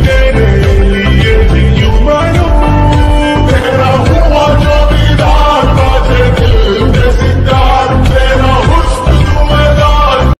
again.